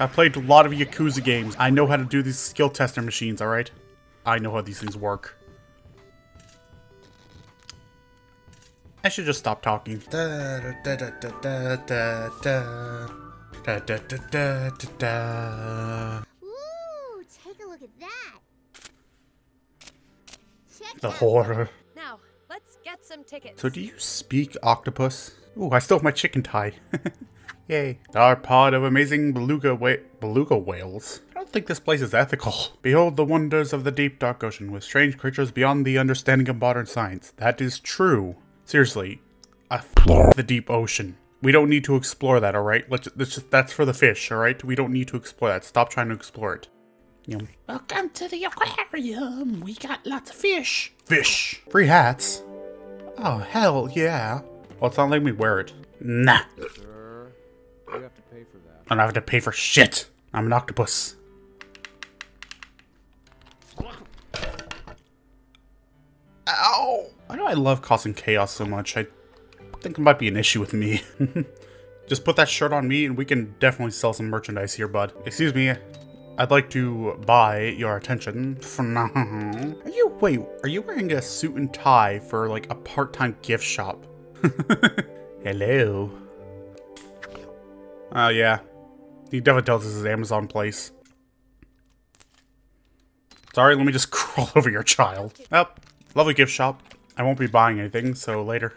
I played a lot of Yakuza games. I know how to do these skill tester machines, alright? I know how these things work. I should just stop talking. Da, da, da, da, da, da, da. Da, da, da, da, da, da. Ooh, take a look at that. Check The that. horror. Now, let's get some tickets. So do you speak octopus? Ooh, I still have my chicken tie. Yay. Our pod of amazing beluga wha- beluga whales. I don't think this place is ethical. Behold the wonders of the deep dark ocean with strange creatures beyond the understanding of modern science. That is true. Seriously. I f- the deep ocean. We don't need to explore that, alright? Let's, let's just, that's for the fish, alright? We don't need to explore that. Stop trying to explore it. Yum. Welcome to the aquarium. We got lots of fish. Fish! Free hats? Oh, hell yeah. Well, it's not letting me wear it. Nah. For that. I don't have to pay for shit. I'm an octopus. Ow! Why do I love causing chaos so much? I think it might be an issue with me. Just put that shirt on me and we can definitely sell some merchandise here, bud. Excuse me. I'd like to buy your attention. Are you, wait, are you wearing a suit and tie for like a part-time gift shop? Hello. Oh, yeah. He definitely tells us his Amazon place. Sorry, let me just crawl over your child. Oh, lovely gift shop. I won't be buying anything, so later.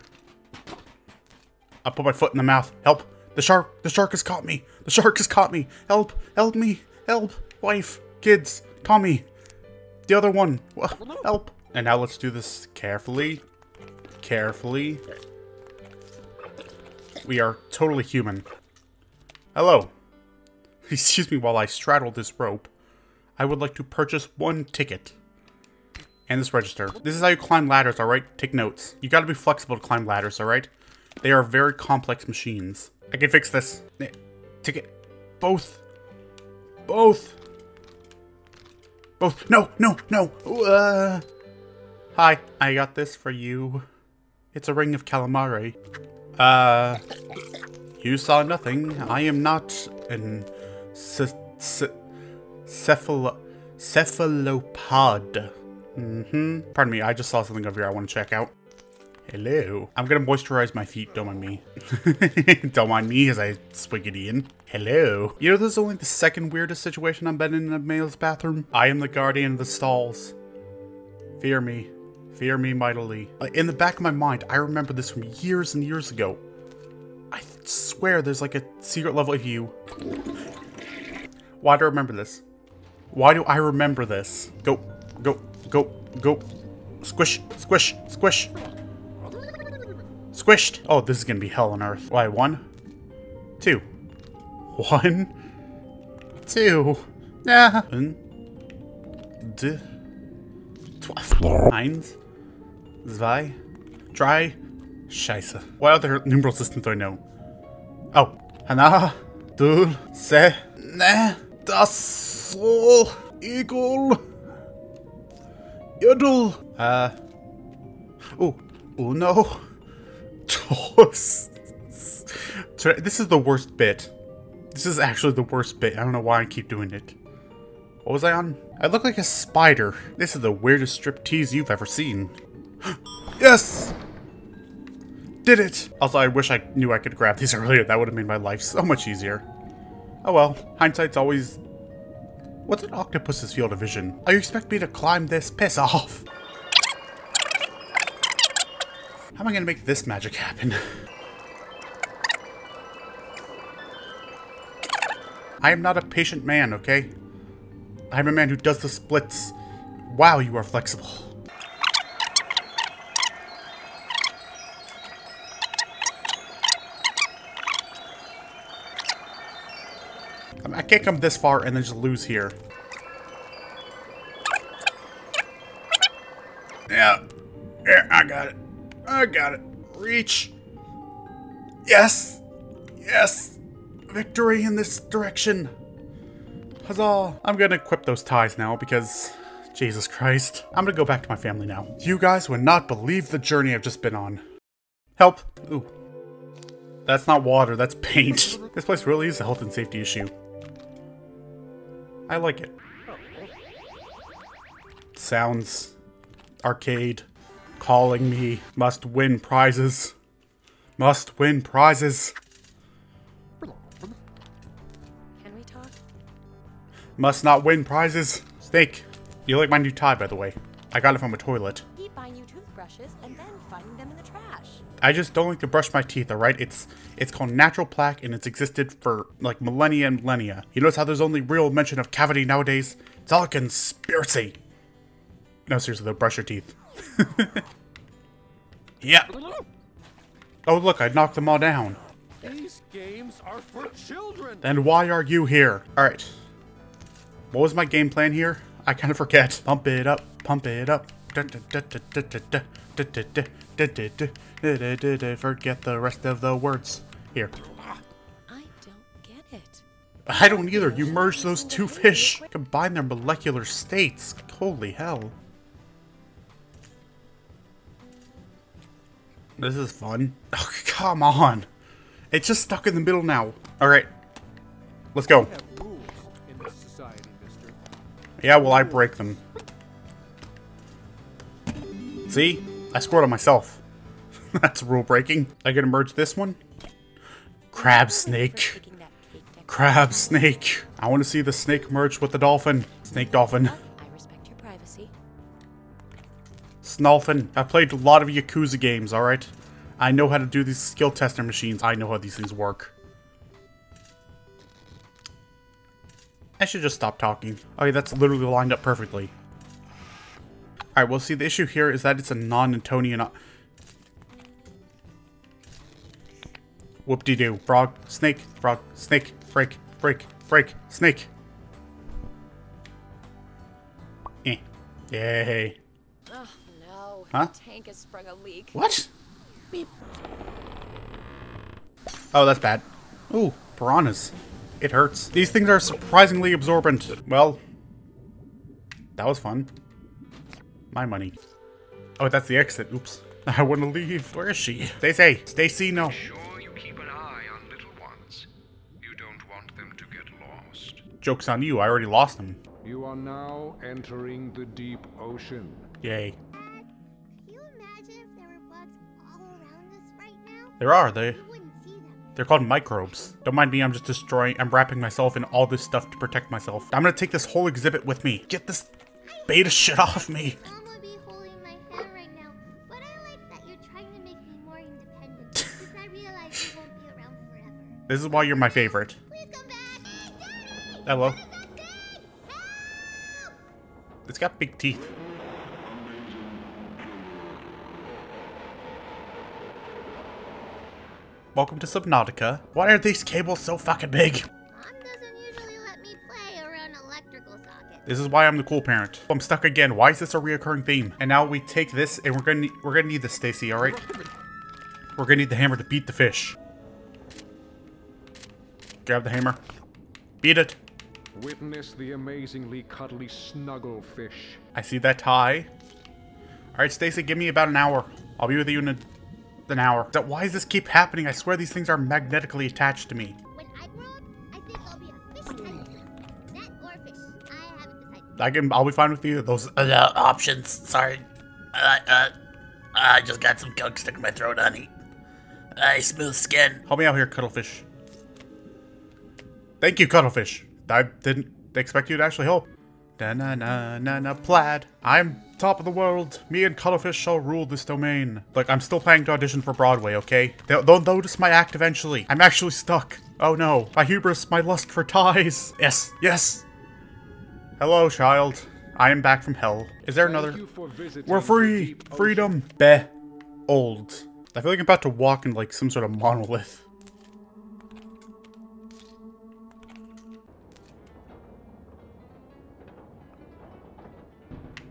I put my foot in the mouth. Help! The shark! The shark has caught me! The shark has caught me! Help! Help me! Help! Wife! Kids! Tommy! The other one! Help! And now let's do this carefully. Carefully. We are totally human. Hello. Excuse me while I straddle this rope. I would like to purchase one ticket. And this register. This is how you climb ladders, alright? Take notes. You gotta be flexible to climb ladders, alright? They are very complex machines. I can fix this. Eh, Ticket. Both. Both. Both. No, no, no. Uh. Hi, I got this for you. It's a ring of calamari. Uh. You saw nothing. I am not an ce- ce- cephalo- cephalopod. Mm-hmm. Pardon me, I just saw something over here I want to check out. Hello. I'm gonna moisturize my feet, don't mind me. don't mind me as I swig it in. Hello. You know this is only the second weirdest situation I've been in a male's bathroom? I am the guardian of the stalls. Fear me. Fear me mightily. Uh, In the back of my mind, I remember this from years and years ago. I swear there's like a secret level of you. Why do I remember this? Why do I remember this? Go, go, go, go. Squish, squish, squish. Squished. Oh, this is gonna be hell on earth. Why, one? Two. One. Two. Nah. Ein. Zwei. Drei. Scheiße. What other numeral systems do I know? Oh. Hana. Du. Se. Ne. Das soll. Eagle. Yodel. Uh. Oh. Uno. Dos. This is the worst bit. This is actually the worst bit. I don't know why I keep doing it. What was I on? I look like a spider. This is the weirdest striptease you've ever seen. Yes! Did it! Also, I wish I knew I could grab these earlier. That would have made my life so much easier. Oh well, hindsight's always... What's an octopus's field of vision? Oh, you expect me to climb this? Piss off! How am I gonna make this magic happen? I am not a patient man, okay? I'm a man who does the splits. Wow, you are flexible. Can't come this far and then just lose here. Yeah. Yeah, I got it. I got it. Reach. Yes. Yes. Victory in this direction. Huzzah. I'm gonna equip those ties now because Jesus Christ. I'm gonna go back to my family now. You guys would not believe the journey I've just been on. Help. Ooh. That's not water, that's paint. this place really is a health and safety issue. I like it. Sounds arcade calling me. Must win prizes. Must win prizes. Can we talk? Must not win prizes. Snake, you like my new tie, by the way. I got it from a toilet. Keep buying you toothbrushes and then finding them in the trash. I just don't like to brush my teeth, alright? It's it's called natural plaque and it's existed for like millennia and millennia. You notice how there's only real mention of cavity nowadays? It's all a conspiracy. No, seriously, though, brush your teeth. yeah. Oh, look, I knocked them all down. These games are for children. Then why are you here? Alright. What was my game plan here? I kind of forget. Pump it up, pump it up. Forget the rest of the words. Here. I don't get it. I don't either. You merge those two fish. Combine their molecular states. Holy hell. This is fun. Oh, come on. It's just stuck in the middle now. Alright. Let's go. We have rules in this society, mister. Yeah, well, I break them. See? I scored on myself. That's rule breaking. I can merge this one. Crab snake. taking that cake decoration. Crab snake. I want to see the snake merge with the dolphin. Snake dolphin. I respect your privacy. Snolfin. I played a lot of Yakuza games, alright? I know how to do these skill tester machines. I know how these things work. I should just stop talking. Okay, that's literally lined up perfectly. Alright, well, see, the issue here is that it's a non-Newtonian... Whoop-de-doo. Frog, snake, frog, snake, break, break, break, snake. Eh. Yay. Oh no. Huh? The tank has sprung a leak. What? Oh, that's bad. Ooh, piranhas. It hurts. These things are surprisingly absorbent. Well, that was fun. My money. Oh, that's the exit. Oops. I want to leave. Where is she? Stacy. Stacy, no. Sure you keep an eye on little ones. You don't want them to get lost. Joke's on you. I already lost them. You are now entering the deep ocean. Yay. Dad, can you imagine if there were bugs all around us right now? There are. They, We wouldn't see them. they're called microbes. Don't mind me. I'm just destroying. I'm wrapping myself in all this stuff to protect myself. I'm going to take this whole exhibit with me. Get this beta shit off me. This is why you're my favorite. Please come back! Hey, Hello. What is that thing? Help! It's got big teeth. Welcome to Subnautica. Why are these cables so fucking big? Mom doesn't usually let me play around electrical sockets. This is why I'm the cool parent. I'm stuck again. Why is this a reoccurring theme? And now we take this, and we're gonna need, we're gonna need this, Stacy. All right. We're gonna need the hammer to beat the fish. Grab the hammer. Beat it. Witness the amazingly cuddly snugglefish. I see that tie. All right, Stacy, give me about an hour. I'll be with you in a, an hour. So why does this keep happening? I swear these things are magnetically attached to me. When I grow up, I think I'll be a fish scientist. Net or fish. I haven't decided. I can. I'll be fine with either of those. Uh, options. Sorry. Uh, uh, I just got some coke stuck in my throat, honey. Uh, smooth skin. Help me out here, Cuttlefish. Thank you, Cuttlefish. I didn't expect you to actually help. Na na na na na plaid. I'm top of the world. Me and Cuttlefish shall rule this domain. Look, I'm still planning to audition for Broadway, okay? They'll, they'll notice my act eventually. I'm actually stuck. Oh no. My hubris, my lust for ties. Yes, yes. Hello, child. I am back from hell. Is there another? Thank you for visiting We're free! Freedom! Be old. I feel like I'm about to walk in like some sort of monolith.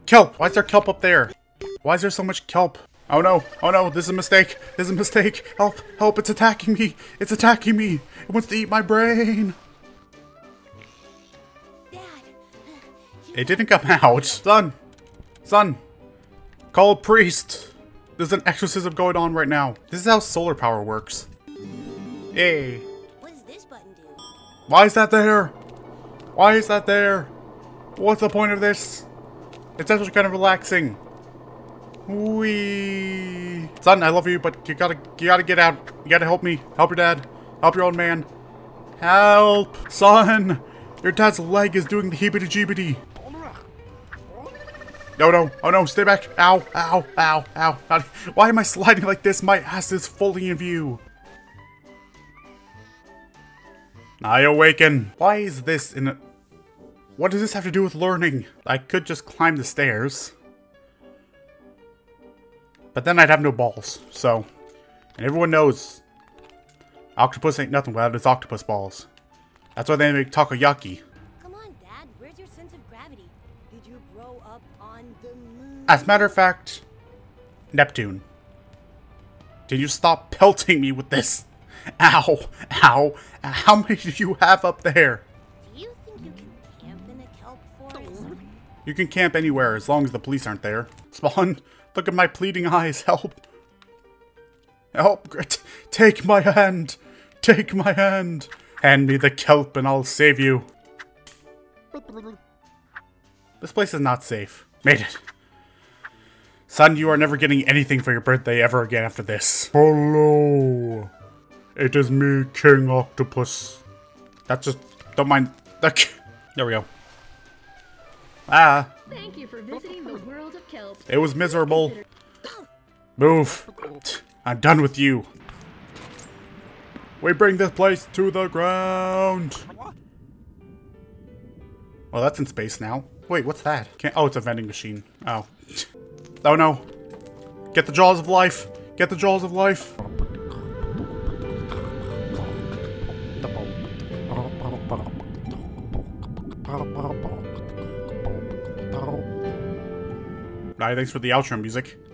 Kelp! Why is there kelp up there? Why is there so much kelp? Oh no, oh no, this is a mistake. This is a mistake. Help, help, it's attacking me. It's attacking me. It wants to eat my brain. Dad. It didn't come out. Son! Son! Call a priest! There's an exorcism going on right now. This is how solar power works. Hey. What does this button do? Why is that there? Why is that there? What's the point of this? It's actually kind of relaxing. Wee. Son, I love you, but you gotta, you gotta get out. You gotta help me. Help your dad. Help your old man. Help, son. Your dad's leg is doing the heebity jeebity. No, no. Oh, no. Stay back. Ow, ow, ow, ow. Why am I sliding like this? My ass is fully in view. I awaken. Why is this in a... What does this have to do with learning? I could just climb the stairs. But then I'd have no balls, so... And everyone knows... Octopus ain't nothing without its octopus balls. That's why they make takoyaki. Come on, Dad. Where's your sense of gravity? Did you grow up on the moon? As a matter of fact, Neptune. Did you stop pelting me with this? Ow, ow, how many do you have up there? You can camp anywhere as long as the police aren't there. Spawn, look at my pleading eyes, help. Help, Grit. Take my hand. Take my hand. Hand me the kelp and I'll save you. This place is not safe. Made it. Son, you are never getting anything for your birthday ever again after this. Hello. It is me, King Octopus. That's just... Don't mind... There we go. Ah. Thank you for visiting the world of kelp. It was miserable. Move. I'm done with you. We bring this place to the ground. Oh, that's in space now. Wait, what's that? Can't, oh, it's a vending machine. Oh. Oh no. Get the jaws of life. Get the jaws of life. Thanks for the outro music.